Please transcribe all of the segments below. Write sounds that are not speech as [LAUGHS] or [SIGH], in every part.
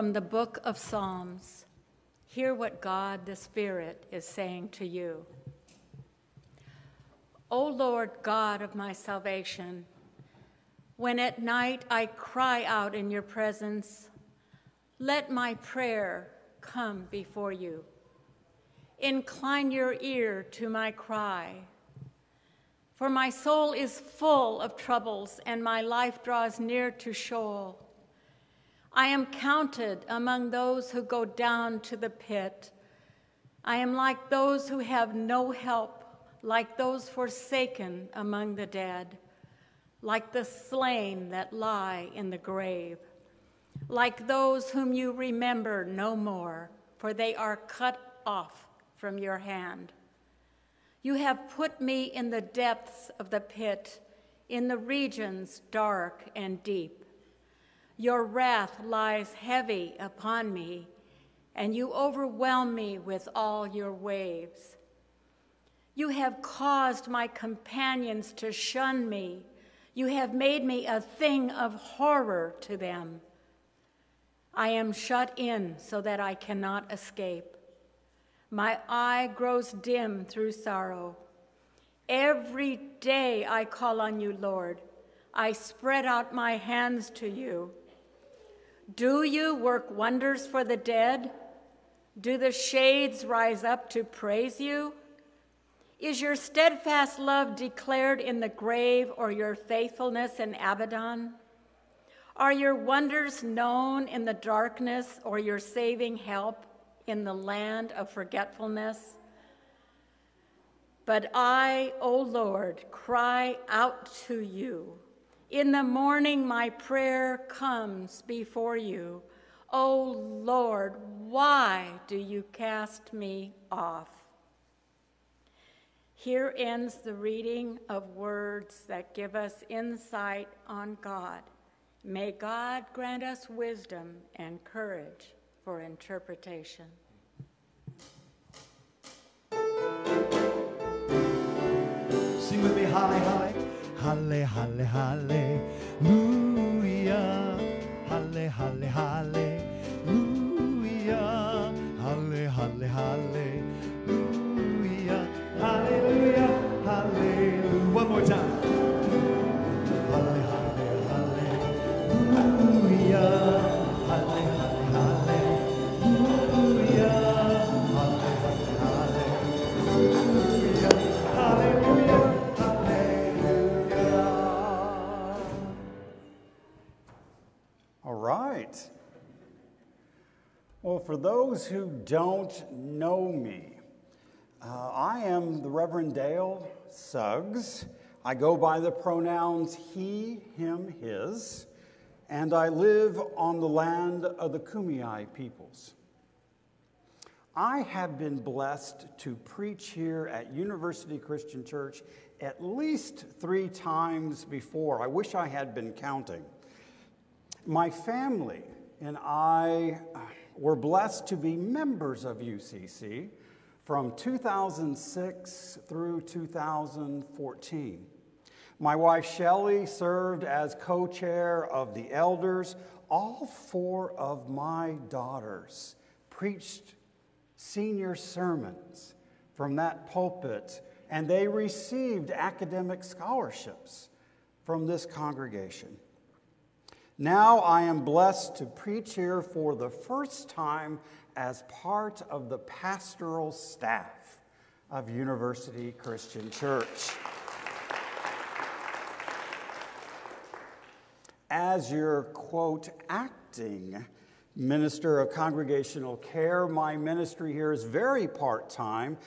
from the book of Psalms. Hear what God the Spirit is saying to you. O Lord God of my salvation, when at night I cry out in your presence, let my prayer come before you. Incline your ear to my cry. For my soul is full of troubles, and my life draws near to Sheol. I am counted among those who go down to the pit. I am like those who have no help, like those forsaken among the dead, like the slain that lie in the grave, like those whom you remember no more, for they are cut off from your hand. You have put me in the depths of the pit, in the regions dark and deep. Your wrath lies heavy upon me, and you overwhelm me with all your waves. You have caused my companions to shun me. You have made me a thing of horror to them. I am shut in so that I cannot escape. My eye grows dim through sorrow. Every day I call on you, Lord. I spread out my hands to you. Do you work wonders for the dead? Do the shades rise up to praise you? Is your steadfast love declared in the grave or your faithfulness in Abaddon? Are your wonders known in the darkness or your saving help in the land of forgetfulness. But I, O Lord, cry out to you. In the morning, my prayer comes before you. O Lord, why do you cast me off? Here ends the reading of words that give us insight on God. May God grant us wisdom and courage for interpretation. Sing with me, holly, Holly, holly, hallelujah. Holly, holly, hallelujah. Holly, holly, hallelujah. For those who don't know me, uh, I am the Reverend Dale Suggs. I go by the pronouns he, him, his, and I live on the land of the Kumeyaay peoples. I have been blessed to preach here at University Christian Church at least three times before. I wish I had been counting. My family and I uh, were blessed to be members of UCC from 2006 through 2014. My wife Shelley served as co chair of the elders. All four of my daughters preached senior sermons from that pulpit, and they received academic scholarships from this congregation. Now I am blessed to preach here for the first time as part of the pastoral staff of University Christian Church. As your quote, acting minister of congregational care, my ministry here is very part time.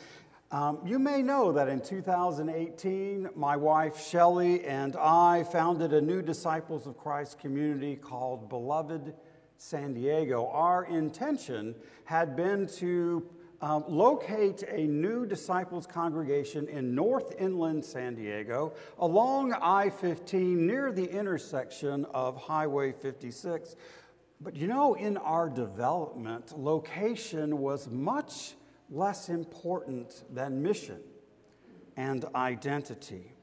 Um, you may know that in 2018, my wife Shelley and I founded a new Disciples of Christ community called Beloved San Diego. Our intention had been to um, locate a new disciples congregation in North Inland San Diego along I 15 near the intersection of Highway 56. But you know, in our development, location was much less important than mission and identity.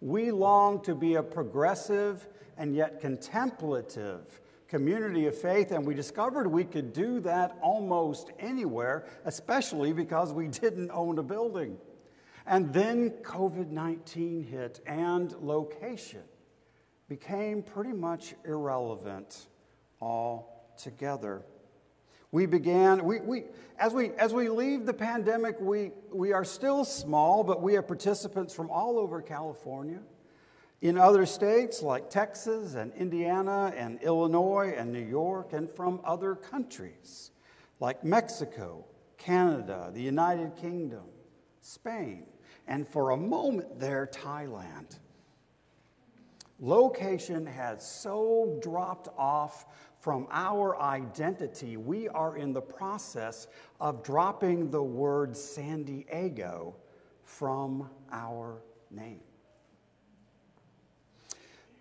We long to be a progressive and yet contemplative community of faith, and we discovered we could do that almost anywhere, especially because we didn't own a building. And then COVID 19 hit, and location became pretty much irrelevant altogether. We began, we, we, as, we, as we leave the pandemic, we, we are still small, but we have participants from all over California. In other states like Texas and Indiana and Illinois and New York, and from other countries like Mexico, Canada, the United Kingdom, Spain, and for a moment there, Thailand. Location has so dropped off from our identity, we are in the process of dropping the word San Diego from our name.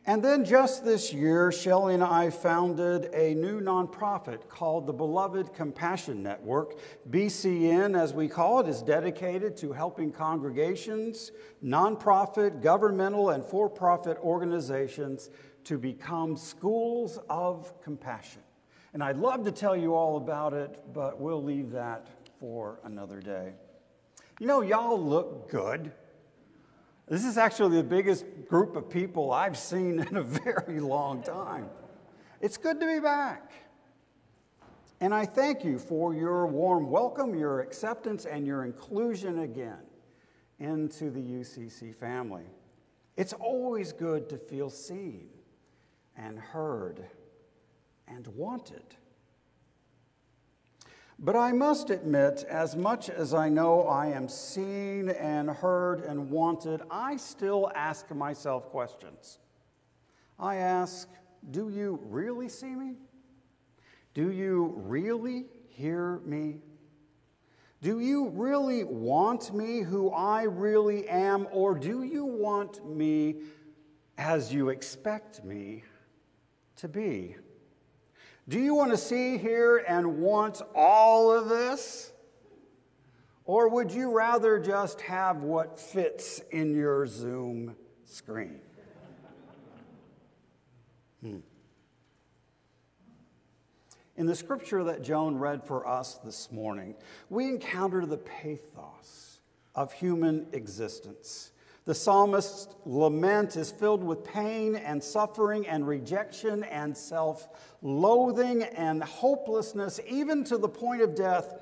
And then just this year, Shelley and I founded a new nonprofit called the Beloved Compassion Network. BCN, as we call it, is dedicated to helping congregations, nonprofit, governmental, and for profit organizations to become schools of compassion. And I'd love to tell you all about it, but we'll leave that for another day. You know, y'all look good. This is actually the biggest group of people I've seen in a [LAUGHS] very long time. It's good to be back. And I thank you for your warm welcome, your acceptance, and your inclusion again into the UCC family. It's always good to feel seen and heard and wanted. But I must admit, as much as I know I am seen and heard and wanted, I still ask myself questions. I ask, do you really see me? Do you really hear me? Do you really want me who I really am, or do you want me as you expect me to be? Do you want to see, hear, and want all of this? Or would you rather just have what fits in your Zoom screen? Hmm. In the scripture that Joan read for us this morning, we encounter the pathos of human existence. The psalmist's lament is filled with pain and suffering and rejection and self loathing and hopelessness, even to the point of death.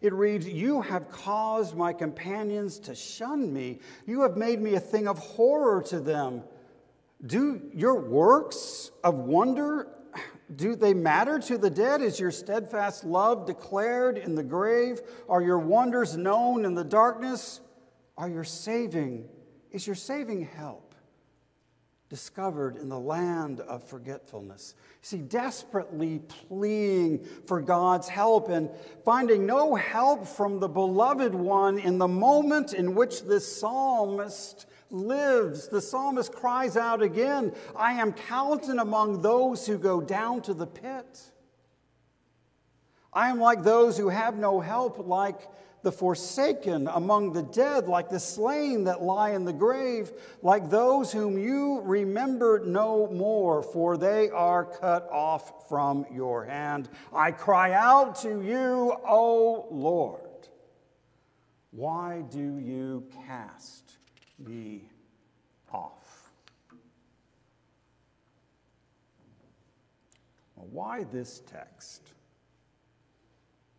It reads, You have caused my companions to shun me. You have made me a thing of horror to them. Do your works of wonder do they matter to the dead? Is your steadfast love declared in the grave? Are your wonders known in the darkness? Are your saving is your saving help discovered in the land of forgetfulness. See, desperately pleading for God's help and finding no help from the beloved one in the moment in which this psalmist lives. The psalmist cries out again I am counted among those who go down to the pit. I am like those who have no help, like the forsaken among the dead, like the slain that lie in the grave, like those whom you remember no more, for they are cut off from your hand. I cry out to you, O Lord. Why do you cast me off? Well, why this text?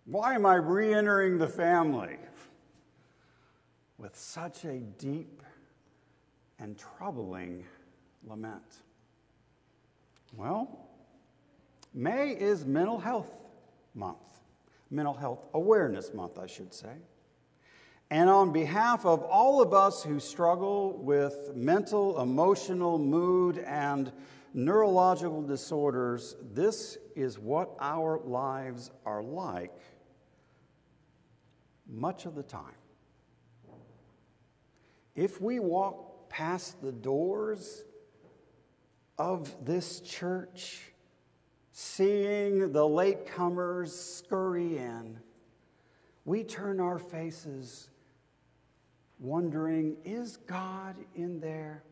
Why am I re entering the family with such a deep and troubling lament? Well, May is Mental Health Month, Mental Health Awareness Month, I should say. And on behalf of all of us who struggle with mental, emotional, mood, and neurological disorders, this is what our lives are like much of the time. If we walk past the doors of this church, seeing the latecomers scurry in, we turn our faces wondering, is God in there?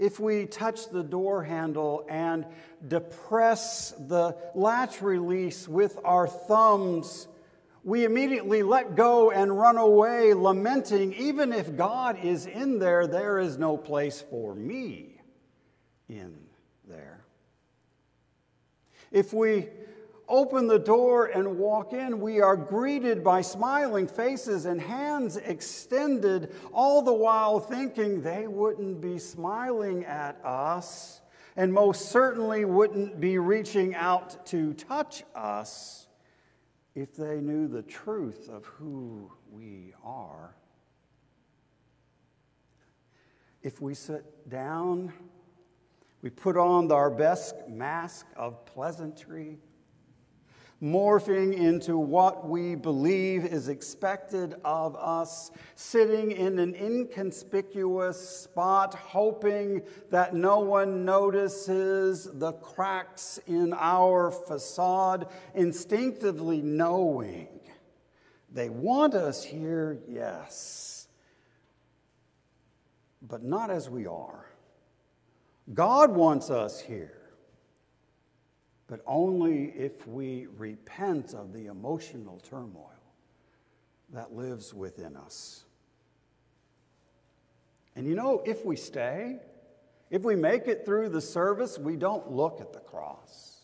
if we touch the door handle and depress the latch release with our thumbs, we immediately let go and run away, lamenting, even if God is in there, there is no place for me in there. If we open the door and walk in, we are greeted by smiling faces and hands extended, all the while thinking they wouldn't be smiling at us and most certainly wouldn't be reaching out to touch us if they knew the truth of who we are. If we sit down, we put on our best mask of pleasantry morphing into what we believe is expected of us, sitting in an inconspicuous spot, hoping that no one notices the cracks in our facade, instinctively knowing they want us here, yes, but not as we are. God wants us here but only if we repent of the emotional turmoil that lives within us. And you know, if we stay, if we make it through the service, we don't look at the cross.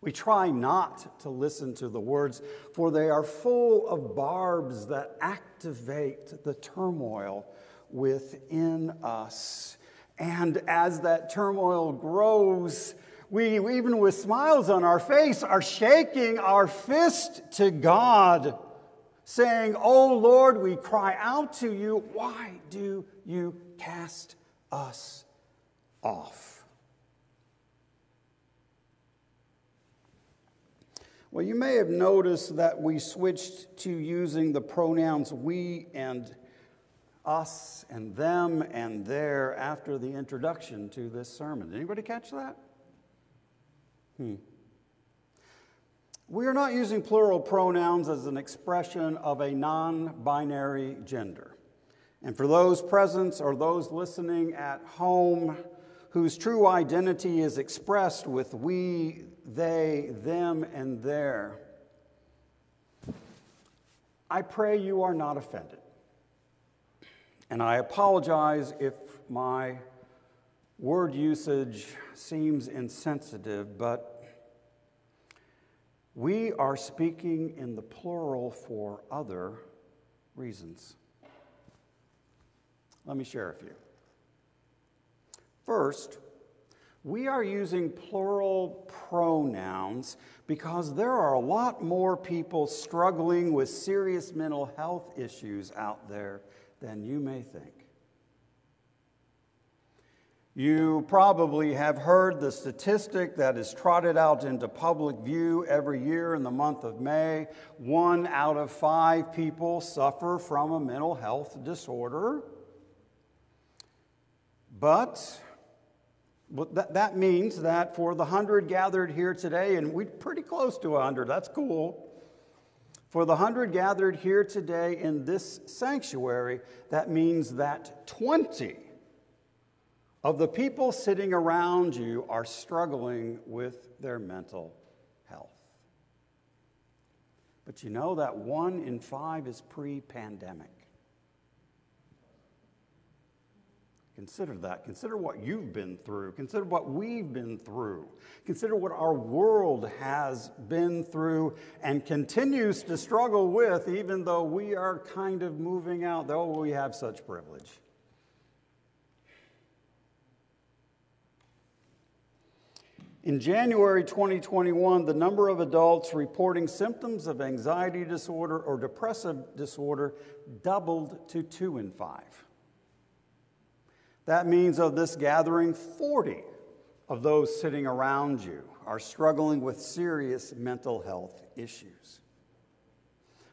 We try not to listen to the words, for they are full of barbs that activate the turmoil within us. And as that turmoil grows, we, even with smiles on our face, are shaking our fist to God, saying, Oh Lord, we cry out to you. Why do you cast us off? Well, you may have noticed that we switched to using the pronouns we and us and them and their after the introduction to this sermon. Anybody catch that? Hmm. We are not using plural pronouns as an expression of a non binary gender. And for those present or those listening at home whose true identity is expressed with we, they, them, and their, I pray you are not offended. And I apologize if my word usage seems insensitive, but we are speaking in the plural for other reasons. Let me share a few. First, we are using plural pronouns because there are a lot more people struggling with serious mental health issues out there than you may think. You probably have heard the statistic that is trotted out into public view every year in the month of May. One out of five people suffer from a mental health disorder. But that means that for the 100 gathered here today, and we're pretty close to 100, that's cool. For the 100 gathered here today in this sanctuary, that means that 20 of the people sitting around you are struggling with their mental health. But you know that one in five is pre pandemic. Consider that. Consider what you've been through. Consider what we've been through. Consider what our world has been through and continues to struggle with, even though we are kind of moving out, though we have such privilege. In January 2021, the number of adults reporting symptoms of anxiety disorder or depressive disorder doubled to two in five. That means of this gathering, 40 of those sitting around you are struggling with serious mental health issues.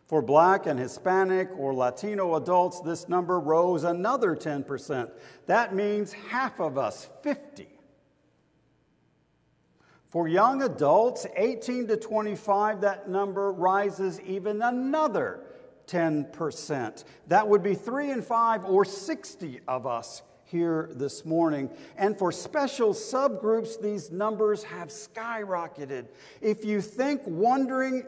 For Black and Hispanic or Latino adults, this number rose another 10%. That means half of us, 50, for young adults, 18 to 25, that number rises even another 10%. That would be three and five or 60 of us here this morning. And for special subgroups, these numbers have skyrocketed. If you think wondering,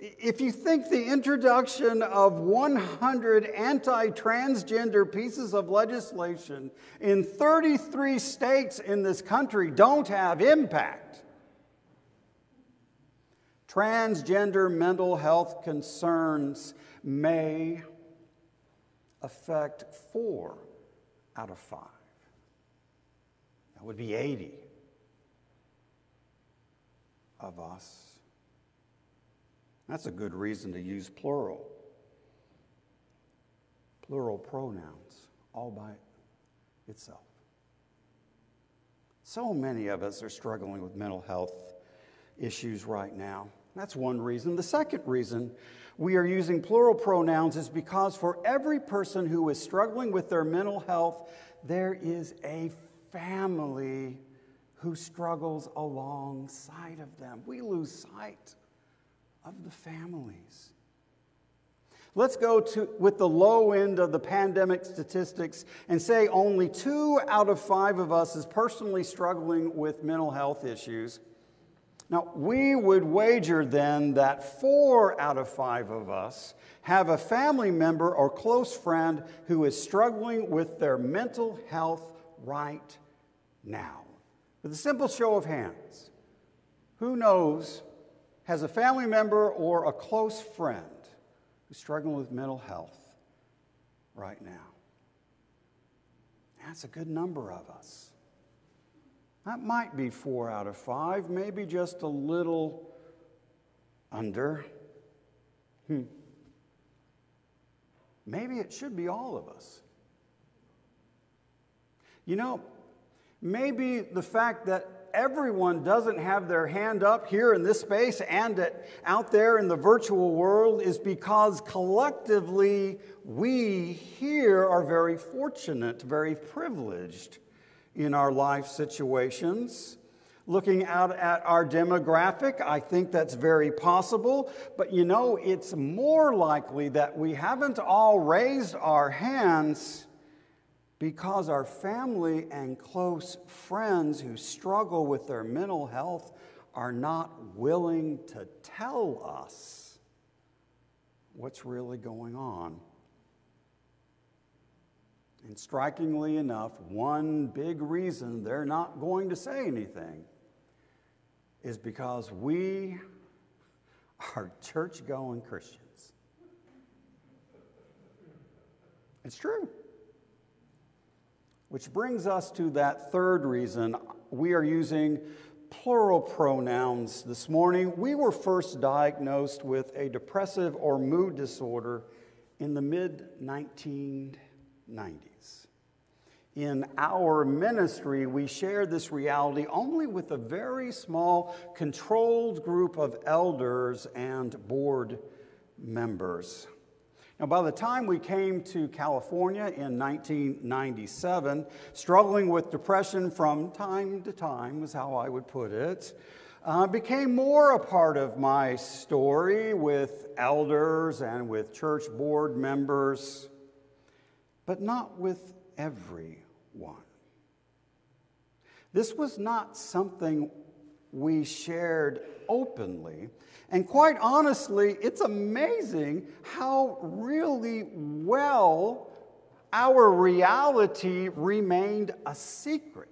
if you think the introduction of 100 anti transgender pieces of legislation in 33 states in this country don't have impact, transgender mental health concerns may affect four out of five. That would be 80 of us. That's a good reason to use plural. Plural pronouns, all by itself. So many of us are struggling with mental health issues right now. That's one reason. The second reason we are using plural pronouns is because for every person who is struggling with their mental health, there is a family who struggles alongside of them. We lose sight of the families. Let's go to with the low end of the pandemic statistics and say only 2 out of 5 of us is personally struggling with mental health issues. Now, we would wager then that four out of five of us have a family member or close friend who is struggling with their mental health right now. With a simple show of hands, who knows, has a family member or a close friend who's struggling with mental health right now? That's a good number of us. That might be four out of five, maybe just a little under. Hmm. Maybe it should be all of us. You know, maybe the fact that everyone doesn't have their hand up here in this space and at, out there in the virtual world is because collectively we here are very fortunate, very privileged in our life situations. Looking out at our demographic, I think that's very possible. But you know, it's more likely that we haven't all raised our hands because our family and close friends who struggle with their mental health are not willing to tell us what's really going on. And strikingly enough, one big reason they're not going to say anything is because we are church going Christians. It's true. Which brings us to that third reason we are using plural pronouns this morning. We were first diagnosed with a depressive or mood disorder in the mid 1990s. In our ministry, we share this reality only with a very small, controlled group of elders and board members. Now, by the time we came to California in 1997, struggling with depression from time to time, was how I would put it, uh, became more a part of my story with elders and with church board members, but not with everyone. This was not something we shared openly. And quite honestly, it's amazing how really well our reality remained a secret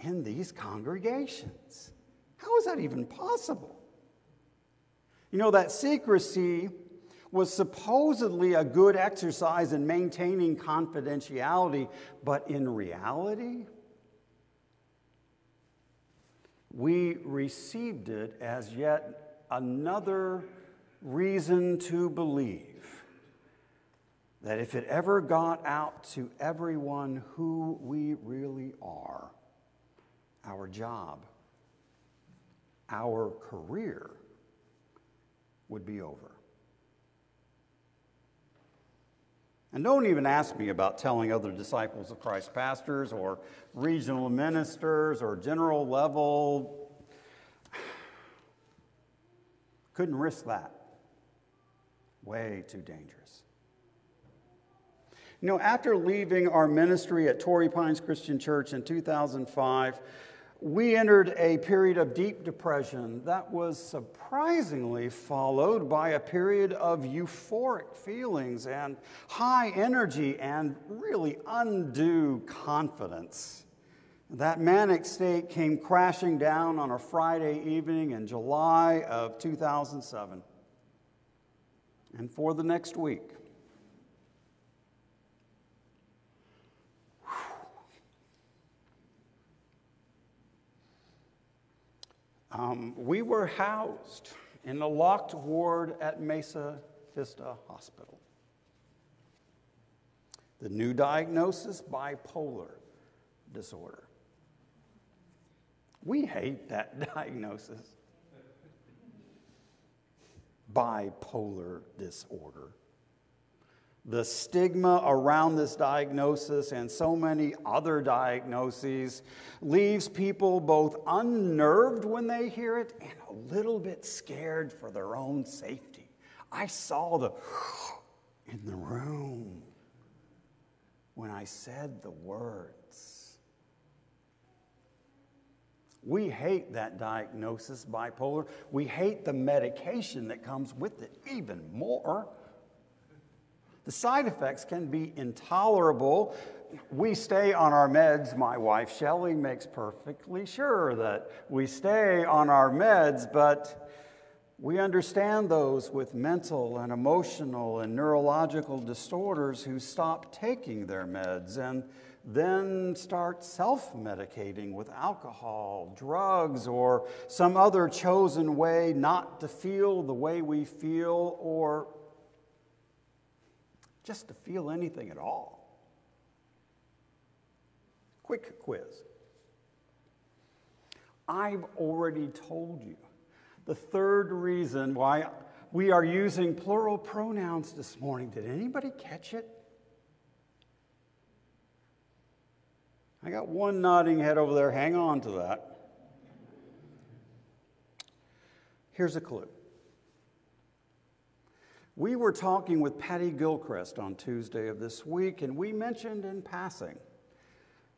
in these congregations. How is that even possible? You know, that secrecy was supposedly a good exercise in maintaining confidentiality, but in reality, we received it as yet another reason to believe that if it ever got out to everyone who we really are, our job, our career would be over. And don't even ask me about telling other disciples of Christ pastors or regional ministers or general level. [SIGHS] Couldn't risk that. Way too dangerous. You know, after leaving our ministry at Torrey Pines Christian Church in 2005, we entered a period of deep depression that was surprisingly followed by a period of euphoric feelings and high energy and really undue confidence. That manic state came crashing down on a Friday evening in July of 2007. And for the next week, Um, we were housed in a locked ward at Mesa Vista Hospital. The new diagnosis bipolar disorder. We hate that [LAUGHS] diagnosis. Bipolar disorder the stigma around this diagnosis and so many other diagnoses leaves people both unnerved when they hear it and a little bit scared for their own safety. I saw the [GASPS] in the room when I said the words. We hate that diagnosis, bipolar. We hate the medication that comes with it even more. The side effects can be intolerable. We stay on our meds. My wife, Shelley, makes perfectly sure that we stay on our meds, but we understand those with mental and emotional and neurological disorders who stop taking their meds and then start self medicating with alcohol, drugs, or some other chosen way not to feel the way we feel or just to feel anything at all. Quick quiz. I've already told you the third reason why we are using plural pronouns this morning. Did anybody catch it? I got one nodding head over there. Hang on to that. Here's a clue we were talking with Patty Gilchrist on Tuesday of this week, and we mentioned in passing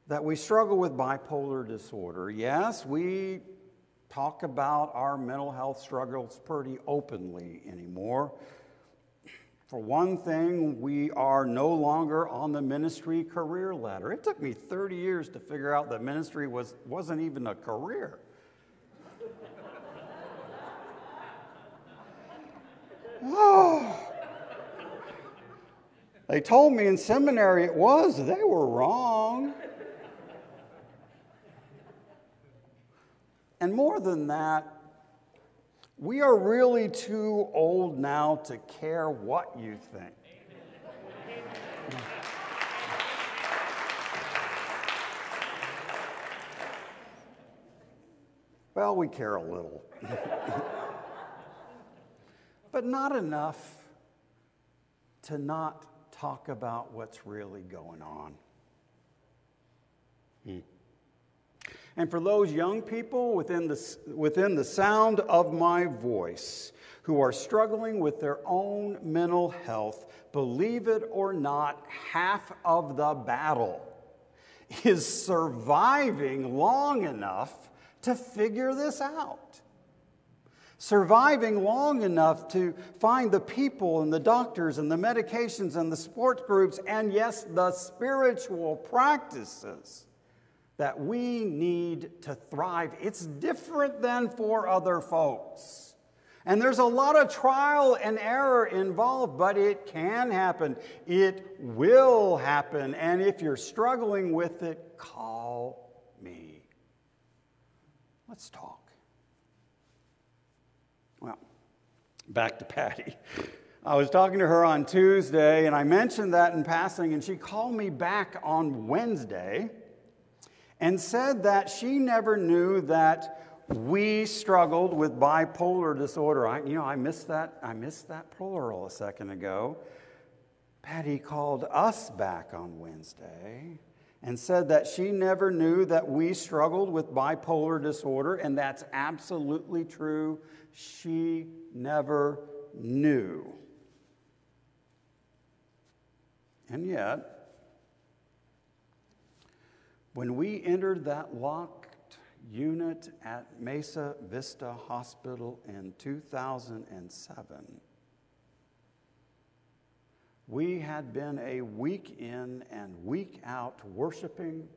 that we struggle with bipolar disorder. Yes, we talk about our mental health struggles pretty openly anymore. For one thing, we are no longer on the ministry career ladder. It took me 30 years to figure out that ministry was, wasn't even a career. Oh. They told me in seminary it was. They were wrong. And more than that, we are really too old now to care what you think. Well, we care a little. [LAUGHS] but not enough to not talk about what's really going on. Hmm. And for those young people within the, within the sound of my voice who are struggling with their own mental health, believe it or not, half of the battle is surviving long enough to figure this out surviving long enough to find the people and the doctors and the medications and the support groups and, yes, the spiritual practices that we need to thrive. It's different than for other folks. And there's a lot of trial and error involved, but it can happen. It will happen. And if you're struggling with it, call me. Let's talk. Back to Patty. I was talking to her on Tuesday, and I mentioned that in passing, and she called me back on Wednesday and said that she never knew that we struggled with bipolar disorder. I, you know, I missed that. I missed that plural a second ago. Patty called us back on Wednesday and said that she never knew that we struggled with bipolar disorder, and that's absolutely true. She never knew. And yet, When we entered that locked unit at Mesa Vista Hospital in 2007, we had been a week in and week out worshiping,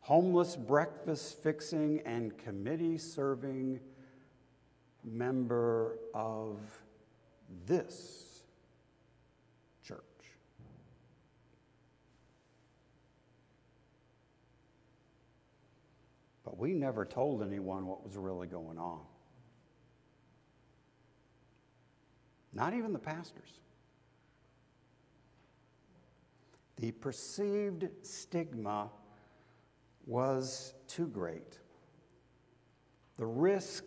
homeless breakfast fixing, and committee serving member of this church. But we never told anyone what was really going on. Not even the pastors. The perceived stigma was too great. The risk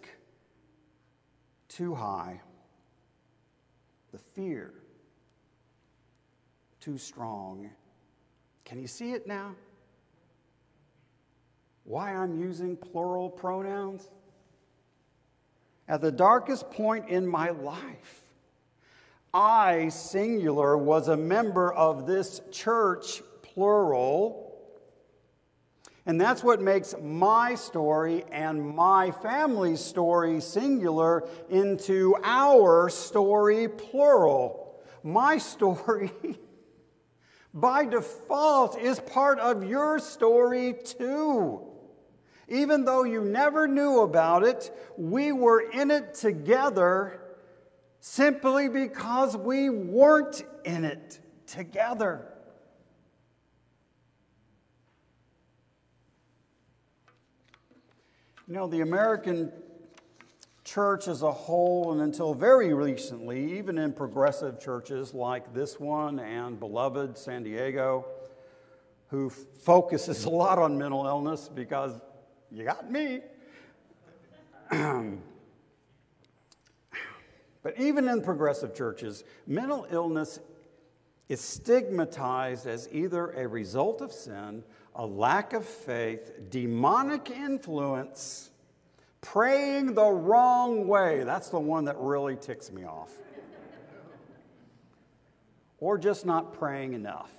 too high. The fear too strong. Can you see it now? Why I'm using plural pronouns? At the darkest point in my life, I, singular, was a member of this church, plural. And that's what makes my story and my family's story, singular, into our story, plural. My story, [LAUGHS] by default, is part of your story too. Even though you never knew about it, we were in it together simply because we weren't in it together. You know, the American church as a whole, and until very recently, even in progressive churches like this one and beloved San Diego, who focuses a lot on mental illness because you got me. [CLEARS THROAT] But even in progressive churches, mental illness is stigmatized as either a result of sin, a lack of faith, demonic influence, praying the wrong way. That's the one that really ticks me off. or just not praying enough.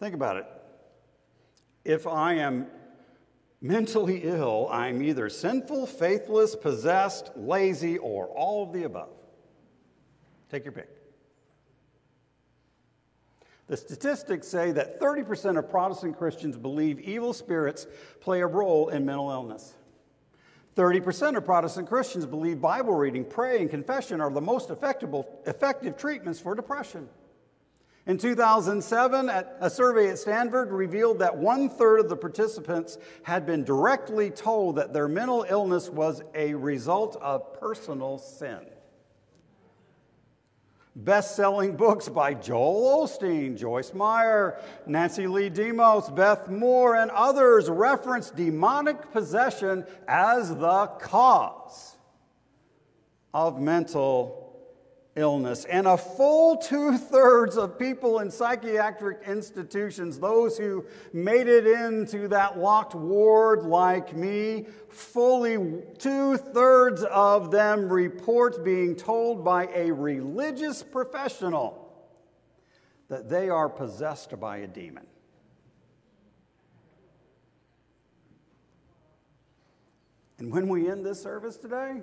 Think about it. If I am mentally ill, I'm either sinful, faithless, possessed, lazy, or all of the above. Take your pick. The statistics say that 30% of Protestant Christians believe evil spirits play a role in mental illness. 30% of Protestant Christians believe Bible reading, praying, confession are the most effective treatments for depression. In 2007, a survey at Stanford revealed that one third of the participants had been directly told that their mental illness was a result of personal sin. Best selling books by Joel Osteen, Joyce Meyer, Nancy Leigh DeMoss, Beth Moore, and others reference demonic possession as the cause of mental illness. And a full two thirds of people in psychiatric institutions, those who made it into that locked ward like me, fully two thirds of them report being told by a religious professional that they are possessed by a demon. And when we end this service today,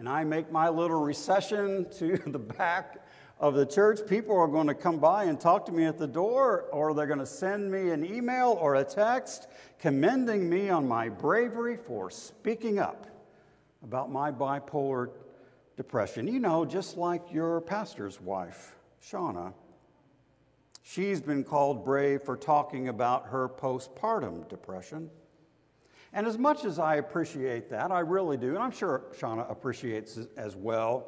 and I make my little recession [LAUGHS] to the back of the church, people are going to come by and talk to me at the door, or they're going to send me an email or a text commending me on my bravery for speaking up about my bipolar depression. You know, just like your pastor's wife, Shauna. She's been called brave for talking about her postpartum depression. And as much as I appreciate that, I really do, and I'm sure Shauna appreciates it as well.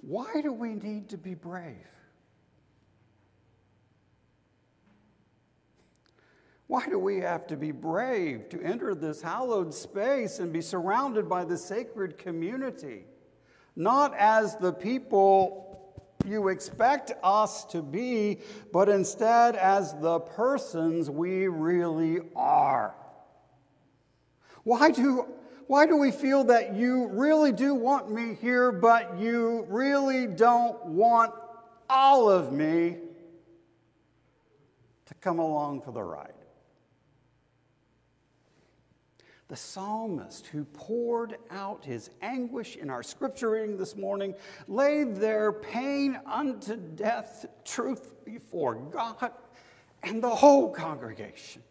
Why do we need to be brave? Why do we have to be brave to enter this hallowed space and be surrounded by the sacred community? Not as the people you expect us to be, but instead as the persons we really are. Why do, Why do we feel that you really do want me here, but you really don't want all of me to come along for the ride? The psalmist who poured out his anguish in our scripture reading this morning laid their pain unto death truth before God and the whole congregation.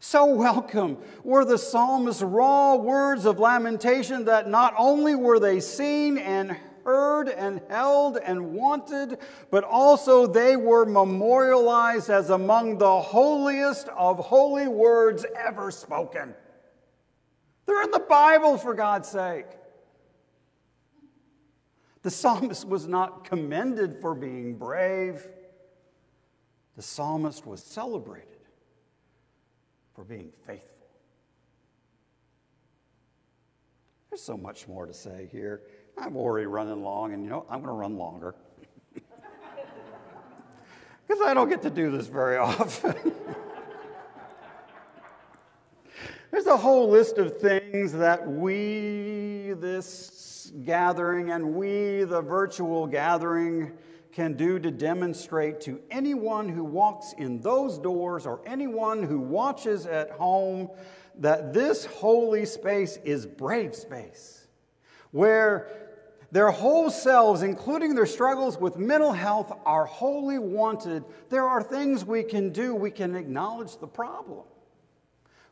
So welcome were the psalmist's raw words of lamentation that not only were they seen and heard and held and wanted, but also they were memorialized as among the holiest of holy words ever spoken. They're in the Bible, for God's sake. The psalmist was not commended for being brave. The psalmist was celebrated for being faithful. There's so much more to say here. I'm already running long, and you know, I'm going to run longer. [LAUGHS] Because I don't get to do this very [LAUGHS] often. There's a whole list of things that we, this gathering, and we, the virtual gathering, can do to demonstrate to anyone who walks in those doors or anyone who watches at home that this holy space is brave space, where their whole selves, including their struggles with mental health, are wholly wanted. There are things we can do. We can acknowledge the problem.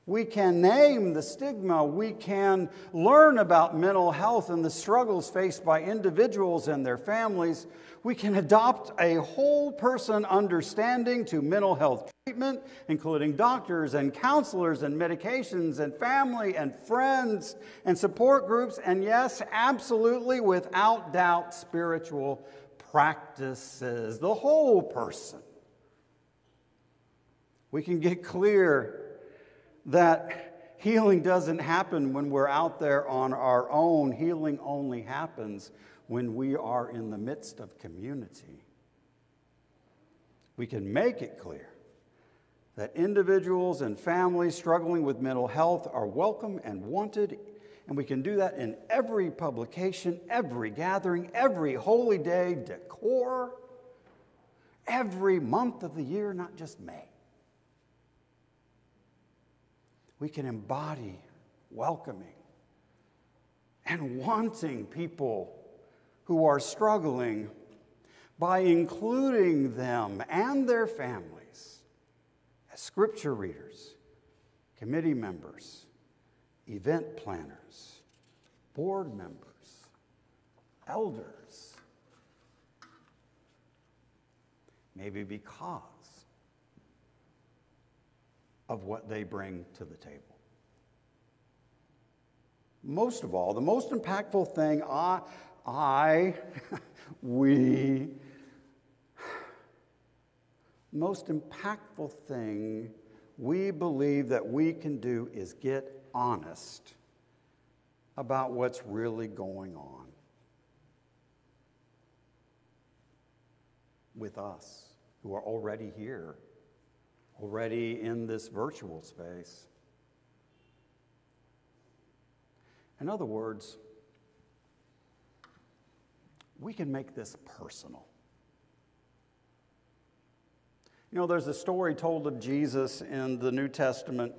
We can name the stigma. We can learn about mental health and the struggles faced by individuals and their families. We can adopt a whole person understanding to mental health treatment, including doctors and counselors and medications and family and friends and support groups, and yes, absolutely, without doubt, spiritual practices. The whole person. We can get clear that healing doesn't happen when we're out there on our own. Healing only happens when we are in the midst of community. We can make it clear that individuals and families struggling with mental health are welcome and wanted, and we can do that in every publication, every gathering, every holy day decor, every month of the year, not just May we can embody welcoming and wanting people who are struggling by including them and their families as scripture readers, committee members, event planners, board members, elders. Maybe because of what they bring to the table. Most of all, the most impactful thing I, I [LAUGHS] we, [SIGHS] most impactful thing we believe that we can do is get honest about what's really going on with us who are already here already in this virtual space. In other words, we can make this personal. You know, there's a story told of Jesus in the New Testament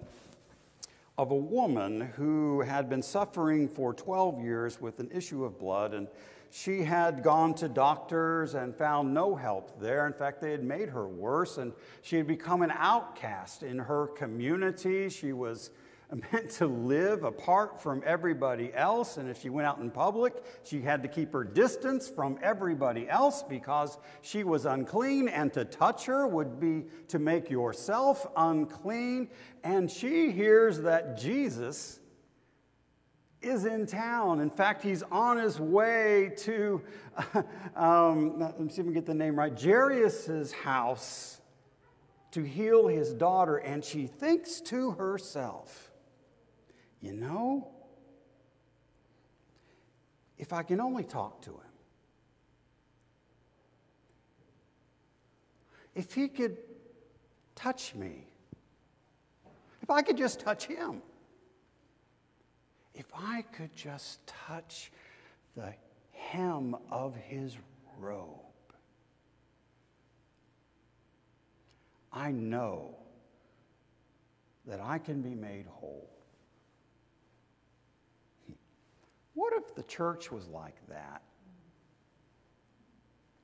of a woman who had been suffering for 12 years with an issue of blood, and she had gone to doctors and found no help there. In fact, they had made her worse, and she had become an outcast in her community. She was [LAUGHS] meant to live apart from everybody else. And if she went out in public, she had to keep her distance from everybody else because she was unclean. And to touch her would be to make yourself unclean. And she hears that Jesus is in town. In fact, he's on his way to, [LAUGHS] um, let me see if I can get the name right, Jairus' house to heal his daughter. And she thinks to herself, you know, if I can only talk to him, if he could touch me, if I could just touch him, if I could just touch the hem of his robe, I know that I can be made whole. What if the church was like that?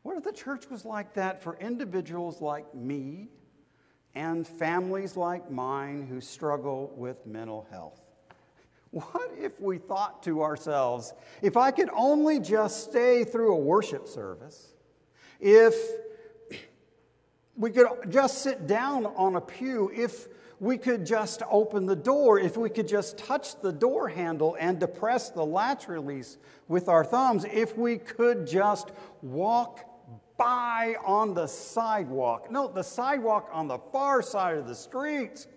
What if the church was like that for individuals like me and families like mine who struggle with mental health? What if we thought to ourselves, if I could only just stay through a worship service, if we could just sit down on a pew, if we could just open the door, if we could just touch the door handle and depress the latch release with our thumbs, if we could just walk by on the sidewalk. No, the sidewalk on the far side of the street.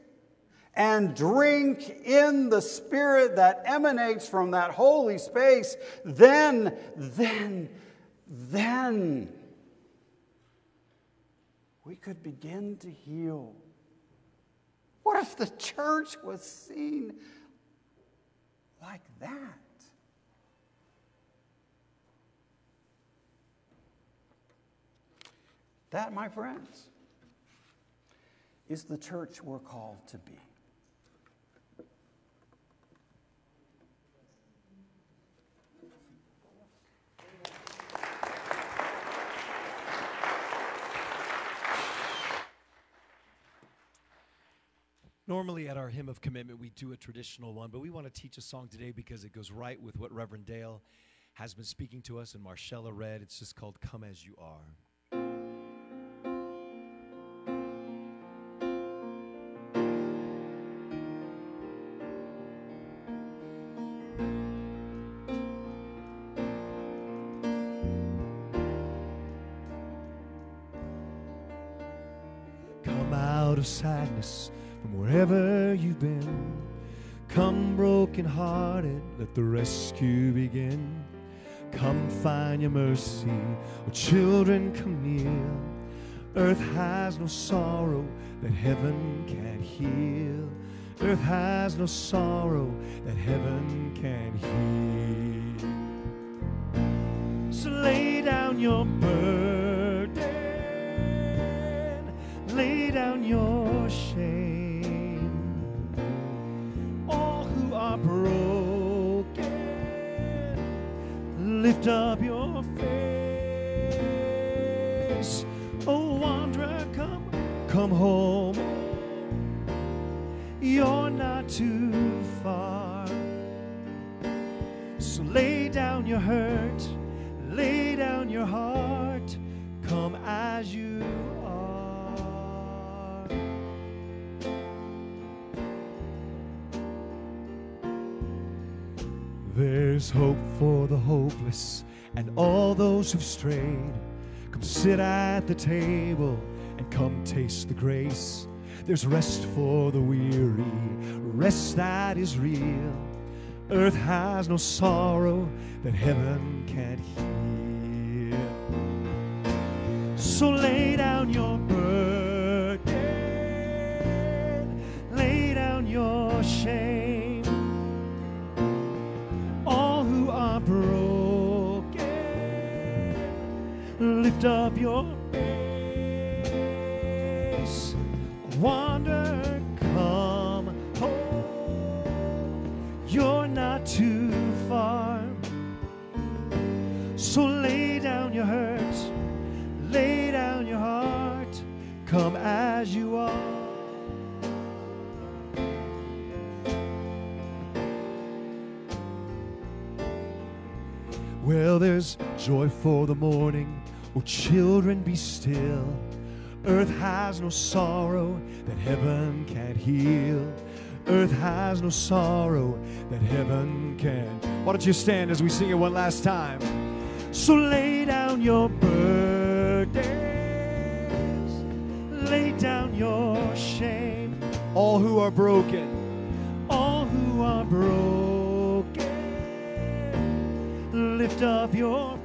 And drink in the spirit that emanates from that holy space, then, then, then we could begin to heal. What if the church was seen like that? That, my friends, is the church we're called to be. Normally, at our hymn of commitment, we do a traditional one, but we want to teach a song today because it goes right with what Reverend Dale has been speaking to us and Marcella read. It's just called Come As You Are. Come out of sadness from wherever you've been. Come broken-hearted, let the rescue begin. Come find your mercy, children, come near. Earth has no sorrow that heaven can't heal. Earth has no sorrow that heaven can't heal. So lay down your burden, lay down your lift up your face. Oh, wanderer, come, come home. You're not too far. So lay down your hurt, lay down your heart, come as you are. There's hope for the hopeless and all those who've strayed. Come sit at the table and come taste the grace. There's rest for the weary, rest that is real. Earth has no sorrow that heaven can't heal. So lay down your burden, lay down your shame. Lift up your face. Wander, come home. You're not too far. So lay down your hurt, lay down your heart, come as you are. Well, there's joy for the morning. Oh, children, be still. Earth has no sorrow that heaven can't heal. Earth has no sorrow that heaven can. Why don't you stand as we sing it one last time? So lay down your burdens, lay down your shame. All who are broken, all who are broken, lift up your